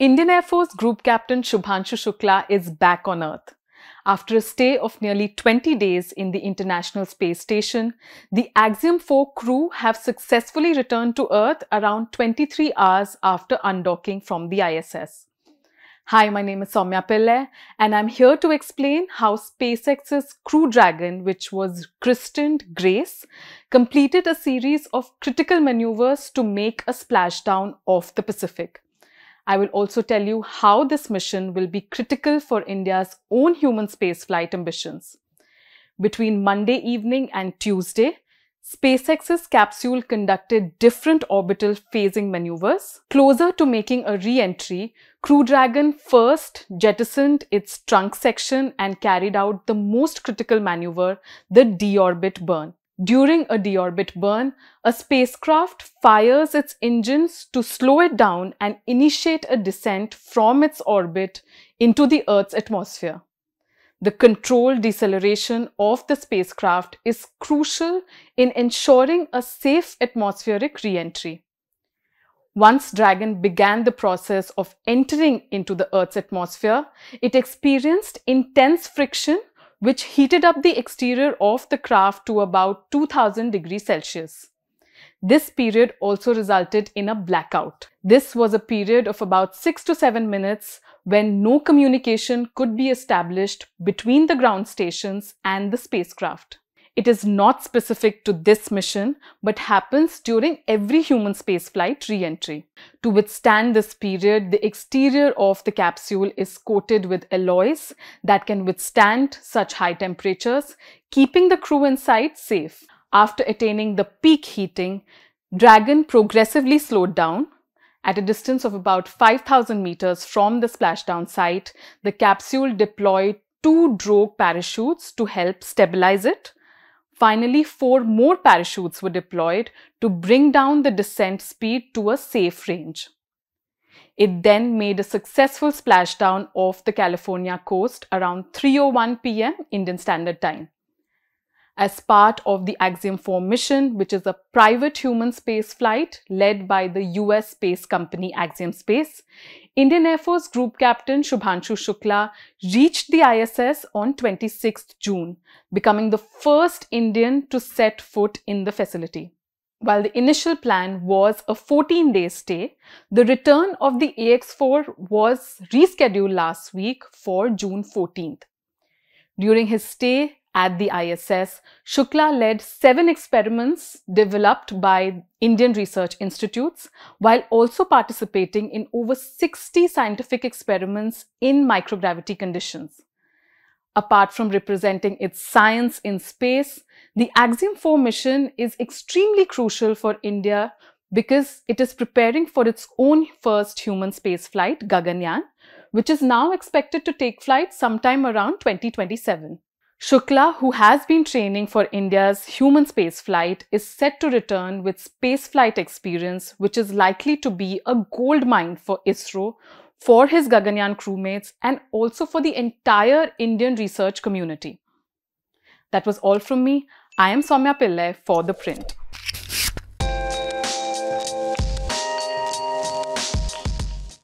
Indian Air Force Group Captain Shubhanshu Shukla is back on Earth. After a stay of nearly 20 days in the International Space Station, the Axiom 4 crew have successfully returned to Earth around 23 hours after undocking from the ISS. Hi, my name is Soumya Pillai, and I'm here to explain how SpaceX's Crew Dragon, which was christened Grace, completed a series of critical maneuvers to make a splashdown off the Pacific. I will also tell you how this mission will be critical for India's own human spaceflight ambitions. Between Monday evening and Tuesday, SpaceX's capsule conducted different orbital phasing maneuvers. Closer to making a re-entry, Crew Dragon first jettisoned its trunk section and carried out the most critical maneuver, the deorbit burn. During a deorbit burn, a spacecraft fires its engines to slow it down and initiate a descent from its orbit into the Earth's atmosphere. The controlled deceleration of the spacecraft is crucial in ensuring a safe atmospheric re-entry. Once Dragon began the process of entering into the Earth's atmosphere, it experienced intense friction which heated up the exterior of the craft to about 2000 degrees Celsius. This period also resulted in a blackout. This was a period of about 6 to 7 minutes when no communication could be established between the ground stations and the spacecraft. It is not specific to this mission, but happens during every human spaceflight re-entry. To withstand this period, the exterior of the capsule is coated with alloys that can withstand such high temperatures, keeping the crew inside safe. After attaining the peak heating, Dragon progressively slowed down. At a distance of about 5,000 meters from the splashdown site, the capsule deployed two drogue parachutes to help stabilize it. Finally, four more parachutes were deployed to bring down the descent speed to a safe range. It then made a successful splashdown off the California coast around 3.01 pm Indian Standard Time. As part of the Axiom 4 mission, which is a private human space flight led by the US space company Axiom Space, Indian Air Force Group Captain Shubhanshu Shukla reached the ISS on 26th June, becoming the first Indian to set foot in the facility. While the initial plan was a 14-day stay, the return of the AX-4 was rescheduled last week for June 14th. During his stay, at the ISS, Shukla led seven experiments developed by Indian research institutes while also participating in over 60 scientific experiments in microgravity conditions. Apart from representing its science in space, the Axiom 4 mission is extremely crucial for India because it is preparing for its own first human space flight, Gaganyaan, which is now expected to take flight sometime around 2027. Shukla, who has been training for India's human spaceflight, is set to return with spaceflight experience, which is likely to be a gold mine for ISRO, for his Gaganyaan crewmates, and also for the entire Indian research community. That was all from me. I am Soumya Pillai for The Print.